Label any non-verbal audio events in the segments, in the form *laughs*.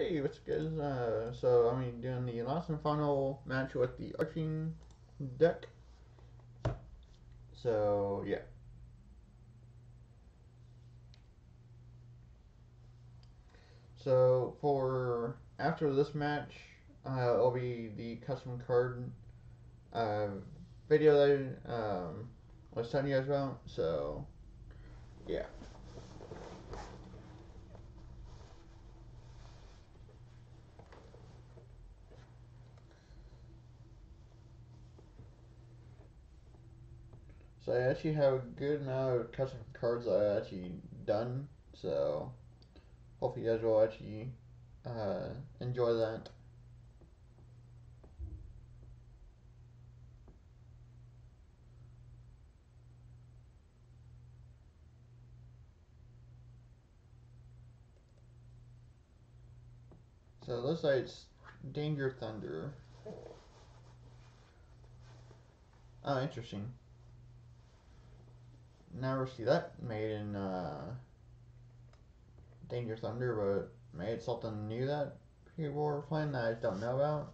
Hey, what's good? Uh, so I'm mean, doing the last and final match with the Archfiend deck. So yeah. So for after this match, uh, it'll be the custom card uh, video that I um, was telling you guys about. So yeah. So I actually have a good amount of custom cards that I actually done. So hopefully you guys will actually uh, enjoy that. So it looks like it's Danger Thunder. Oh, interesting. Never see that made in uh, Danger Thunder, but made something new that people were playing that I don't know about.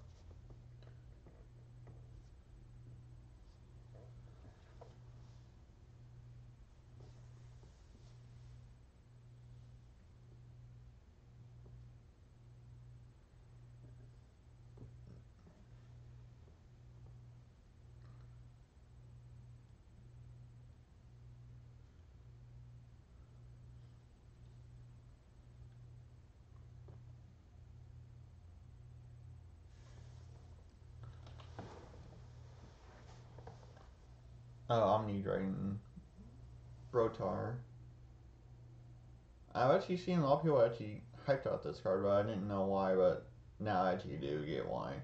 Oh, Omni Dragon. Brotaur. I've actually seen a lot of people actually hyped out this card, but I didn't know why, but now I actually do get why.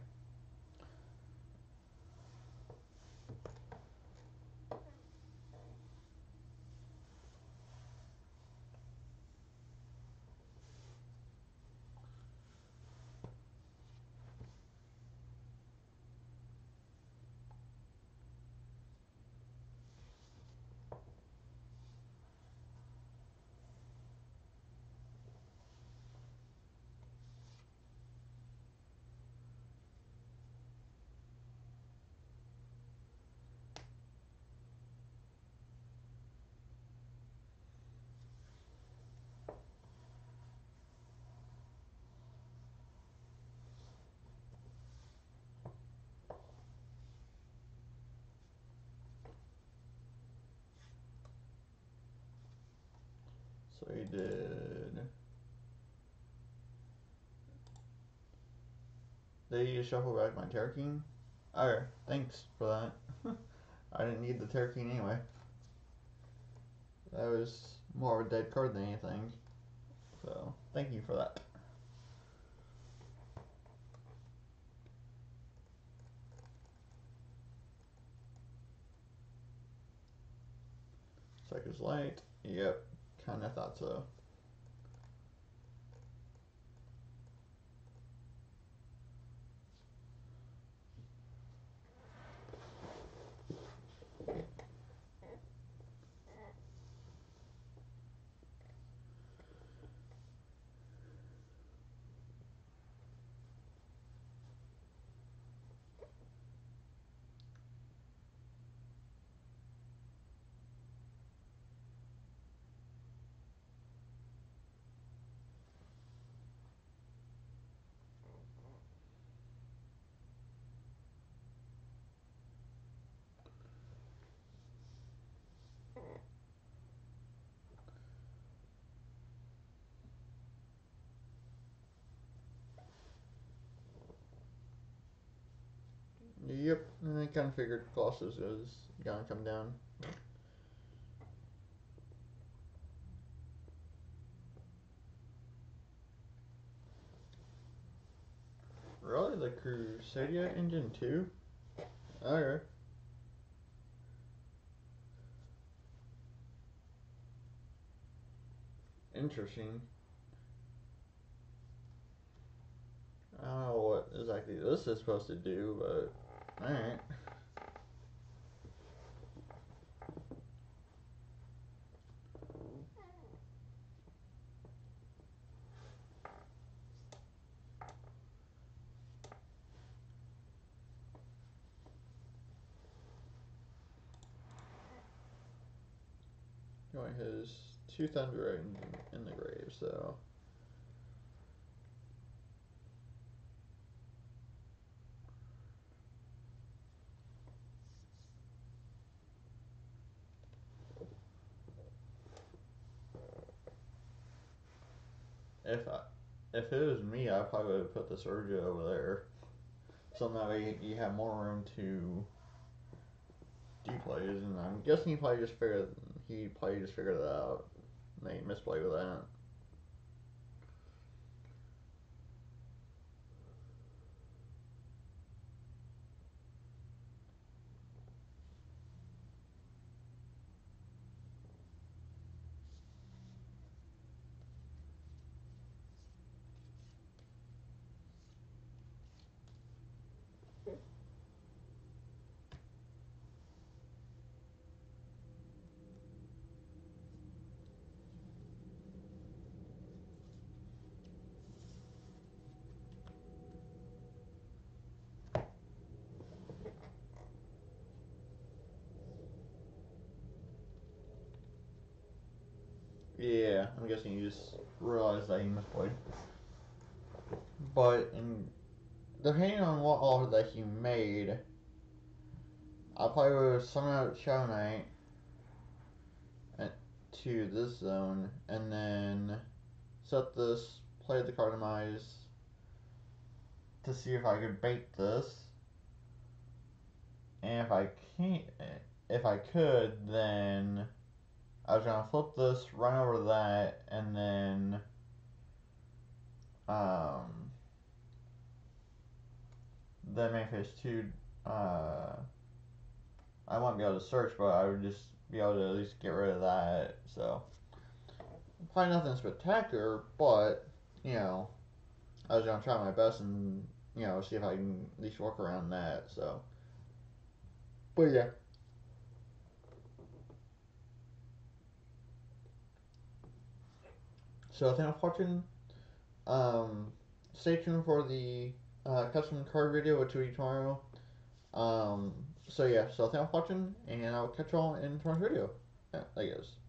So he did. Did you shuffle back my Terra? Alright, thanks for that. *laughs* I didn't need the Terra anyway. That was more of a dead card than anything. So, thank you for that. Psycho's Light. Yep, kinda thought so. Yep, and I kind of figured Colossus was gonna come down. Really? The Crusadia engine too? Okay. Interesting. I don't know what exactly this is supposed to do, but Alright. Going his two thunder in, in the grave, so. If I, if it was me, I probably would have put the Sergio over there. So that way you have more room to do plays, and I'm guessing he probably just figured he probably just figured it out. They misplay with that. Yeah, I'm guessing you just realized that he misplayed. But in depending on what altar that he made, I'll probably summon out Shadow Knight uh, to this zone and then set this, play the card to see if I could bait this. And if I can't, if I could, then I was gonna flip this, run over that, and then um, then main phase two. Uh, I won't be able to search, but I would just be able to at least get rid of that. So probably nothing spectacular, but you know, I was gonna try my best and you know see if I can at least work around that. So, but yeah. So thank you for watching. Um, stay tuned for the uh, custom card video with Tui tomorrow. Um, so yeah, so thank you for watching, and I'll catch y'all in tomorrow's video. Yeah, I guess.